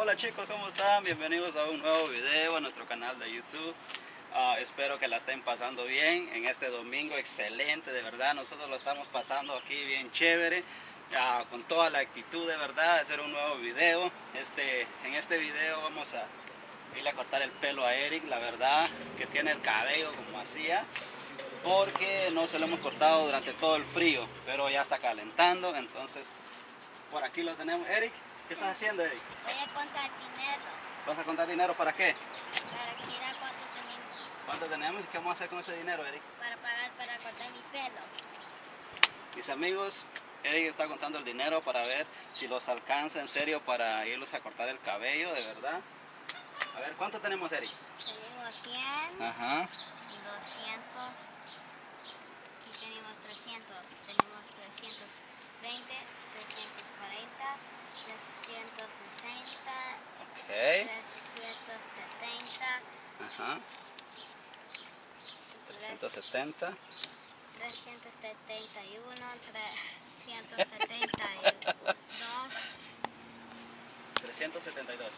Hola chicos, ¿cómo están? Bienvenidos a un nuevo video a nuestro canal de YouTube. Ah, espero que la estén pasando bien en este domingo, excelente, de verdad. Nosotros lo estamos pasando aquí bien chévere, ah, con toda la actitud de verdad de hacer un nuevo video. Este, en este video vamos a irle a cortar el pelo a Eric, la verdad que tiene el cabello como hacía porque no se lo hemos cortado durante todo el frío, pero ya está calentando, entonces por aquí lo tenemos. Eric, ¿qué estás haciendo, Eric? Voy a contar dinero ¿Vas a contar dinero para qué? para que mira cuánto tenemos. ¿Cuánto tenemos y qué vamos a hacer con ese dinero, Eric? Para pagar para cortar mi pelo. Mis amigos, Eric está contando el dinero para ver si los alcanza en serio para irlos a cortar el cabello, de verdad. A ver, ¿cuánto tenemos, Eric? Tenemos 100, Ajá. 200 y tenemos 300. Tenemos 320, 340, 360, Ok. 370, Ajá. 370. 371, 372, 372.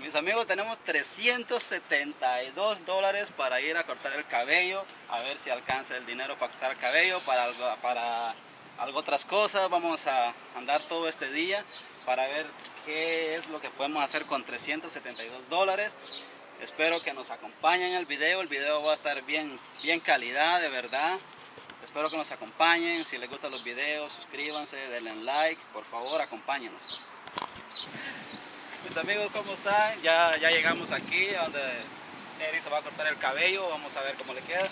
Mis amigos, tenemos 372 dólares para ir a cortar el cabello, a ver si alcanza el dinero para cortar el cabello, para algo, para algo otras cosas. Vamos a andar todo este día para ver qué es lo que podemos hacer con 372 dólares. Espero que nos acompañen en el video. El video va a estar bien, bien calidad, de verdad. Espero que nos acompañen. Si les gustan los videos, suscríbanse, denle like. Por favor, acompáñenos. Mis amigos, ¿cómo están? Ya, ya llegamos aquí donde Eric se va a cortar el cabello. Vamos a ver cómo le queda.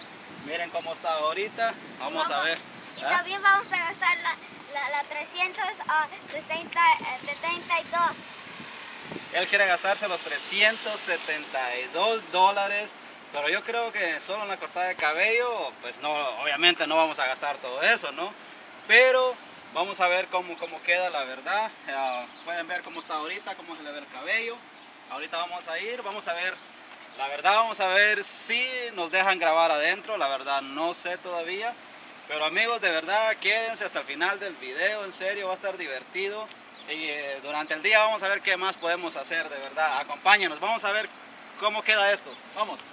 Miren cómo está ahorita. Vamos a ver. Y también vamos a gastar la, la, la 372. Él quiere gastarse los 372 dólares. Pero yo creo que solo en la cortada de cabello, pues no, obviamente no vamos a gastar todo eso, ¿no? Pero vamos a ver cómo, cómo queda la verdad. Ya pueden ver cómo está ahorita, cómo se le ve el cabello. Ahorita vamos a ir, vamos a ver, la verdad vamos a ver si nos dejan grabar adentro. La verdad no sé todavía. Pero amigos, de verdad, quédense hasta el final del video, en serio, va a estar divertido. Y eh, durante el día vamos a ver qué más podemos hacer, de verdad. Acompáñenos, vamos a ver cómo queda esto. Vamos.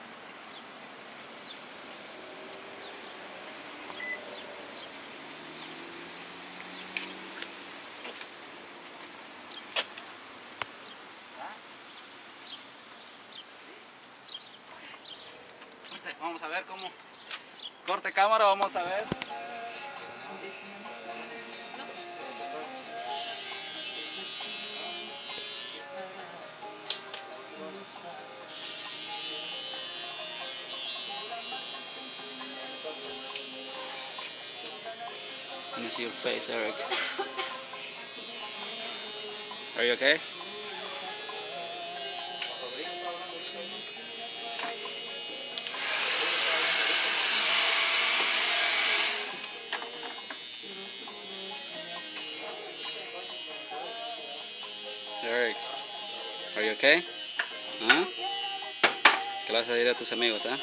Vamos a ver cómo. Corte cámara, vamos a ver. Me see your face, Eric. Are you okay? Eric, are you okay? ¿Qué le vas a decir a tus amigos, ¿ah?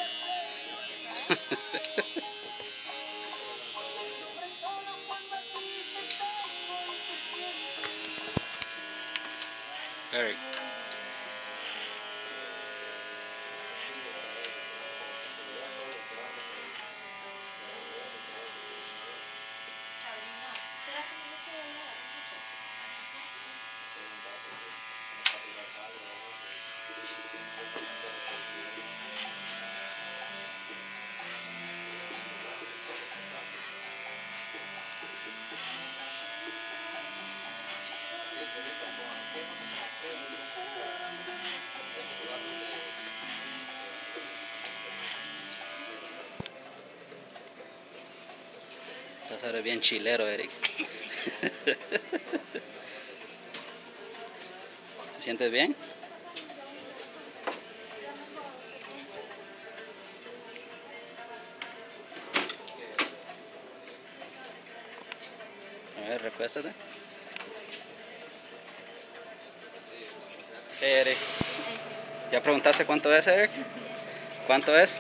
ah? Eric. Ahora bien chilero, Eric. ¿Te sientes bien? A ver, recuéstate. Hey, Eric. ¿Ya preguntaste cuánto es, Eric? ¿Cuánto es?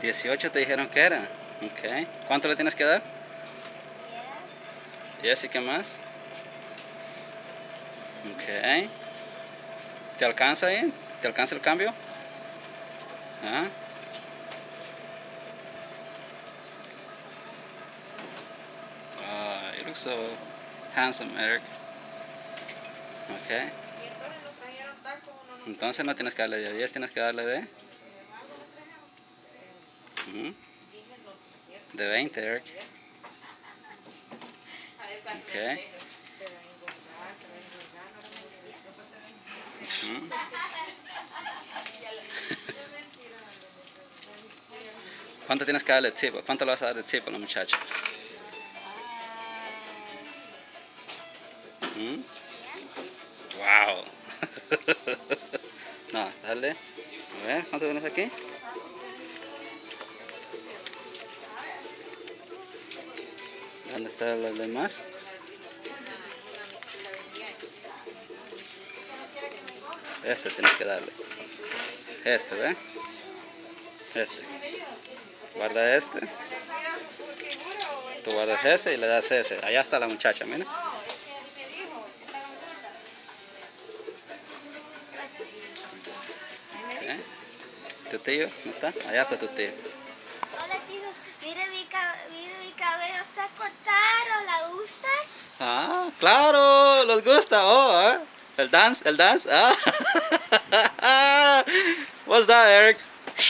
18 te dijeron que era. Ok. ¿Cuánto le tienes que dar? 10 y qué más. Ok. ¿Te alcanza ahí? ¿Te alcanza el cambio? ¿Ah? Ah, you look so handsome, Eric. Okay. Y entonces no tienes que darle de 10, tienes que darle de... Ujú. De 20, Eric. Ok. Ujú. ¿Cuánto tienes que darle de tip? ¿Cuánto le vas a dar de tip a la muchacha? ¿Mm? Wow. no, dale. A ver, ¿cuánto tienes aquí? ¿Dónde están los demás? Este tienes que darle. Este, ¿ve? Este. Guarda este. Tú guardas ese y le das ese. Allá está la muchacha, mira. Ok. ¿Tu tío? ¿No está? Allá está tu tío. Hola chicos, miren mi, ca- miren mi ¿la gusta? Ah, claro, les gusta. Oh, ¿eh? El dance, el dance. Ah. What's that, Eric? Uy,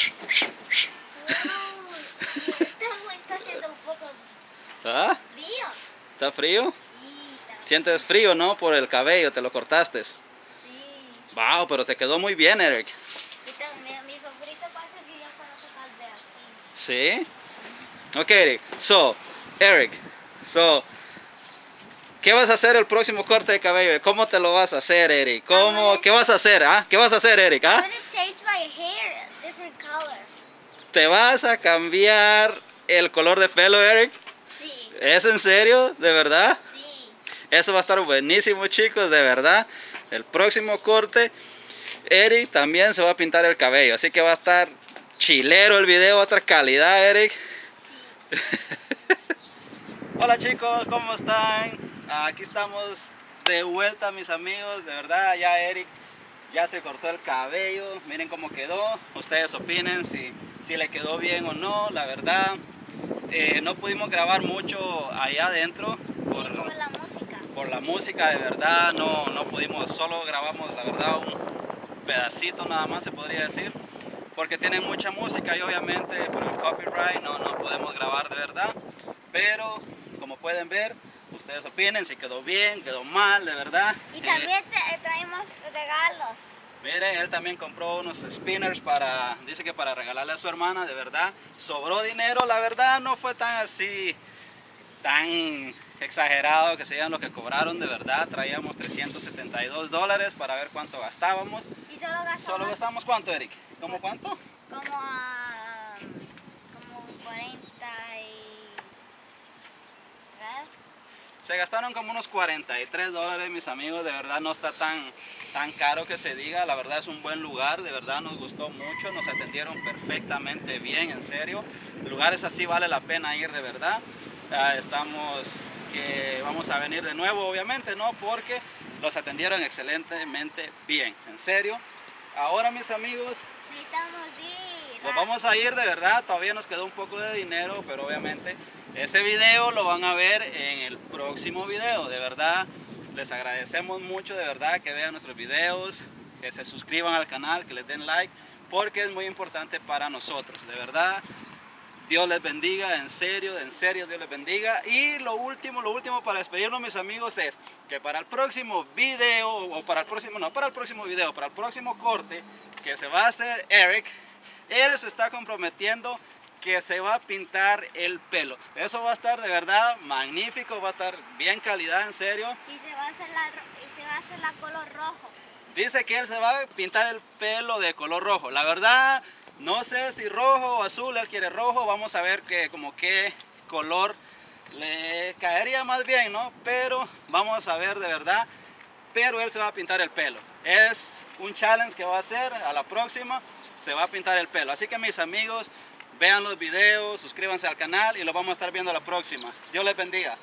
está, está haciendo un poco Ah, frío. ¿Está frío? Sí, está- Sientes frío, ¿no? Por el cabello, te lo cortaste. sí. Wow, pero te quedó muy bien, Eric. Sí. Ok, Eric. So, Eric. So, ¿qué vas a hacer el próximo corte de cabello? ¿Cómo te lo vas a hacer, Eric? ¿Cómo? ¿Qué vas a hacer? ¿Ah? ¿Qué vas a hacer, Eric? I'm ¿Ah? gonna change my hair a different color. ¿Te vas a cambiar el color de pelo, Eric? Sí, ¿Es en serio? ¿De verdad? sí. Eso va a estar buenísimo, chicos, de verdad. El próximo corte, Eric también se va a pintar el cabello. Así que va a estar chilero el video, va a estar calidad, Eric. Hola chicos, ¿cómo están? Aquí estamos de vuelta, mis amigos. De verdad, ya Eric ya se cortó el cabello. Miren cómo quedó. Ustedes opinen si, si le quedó bien o no. La verdad, eh, no pudimos grabar mucho allá adentro. Por, Sí, la música. por la música, de verdad, no, no pudimos, solo grabamos, la verdad, un pedacito nada más se podría decir, porque tienen mucha música y obviamente por el copyright no, no podemos grabar de verdad, pero como pueden ver, ustedes opinen si quedó bien, quedó mal, de verdad. Y Eh, también te traemos regalos. Miren, él también compró unos spinners para, dice que para regalarle a su hermana, de verdad, sobró dinero, la verdad no fue tan así, tan exagerado que se digan lo que cobraron, de verdad, traíamos 372 dólares para ver cuánto gastábamos. Y solo gastamos ¿Solo gastamos cuánto, Eric? ¿Cómo cuánto? como a como 40 y tres. Se gastaron como unos 43 dólares, mis amigos. De verdad no está tan, tan caro que se diga. La verdad es un buen lugar. De verdad nos gustó mucho. Nos atendieron perfectamente bien, en serio. Lugares así vale la pena ir de verdad. Estamos que vamos a venir de nuevo, obviamente, ¿no? Porque los atendieron excelentemente bien, en serio. Ahora, mis amigos, Necesitamos ir. Pues vamos a ir de verdad, todavía nos quedó un poco de dinero, pero obviamente ese video lo van a ver en el próximo video. De verdad, les agradecemos mucho, de verdad, que vean nuestros videos, que se suscriban al canal, que les den like, porque es muy importante para nosotros. De verdad, Dios les bendiga, en serio, en serio, Dios les bendiga. Y lo último, lo último para despedirnos, mis amigos, es que para el próximo video, o para el próximo, no, para el próximo video, para el próximo corte que se va a hacer Eric, él se está comprometiendo que se va a pintar el pelo. Eso va a estar de verdad magnífico, va a estar bien calidad, en serio. Y se va a hacer la, y se va a hacer la color rojo. Dice que él se va a pintar el pelo de color rojo. La verdad, no sé si rojo o azul, él quiere rojo. Vamos a ver que, como qué color le caería más bien, ¿no? Pero vamos a ver de verdad. Pero él se va a pintar el pelo. Es un challenge que va a hacer. A la próxima se va a pintar el pelo. Así que mis amigos, vean los videos, suscríbanse al canal y lo vamos a estar viendo la próxima. Dios les bendiga.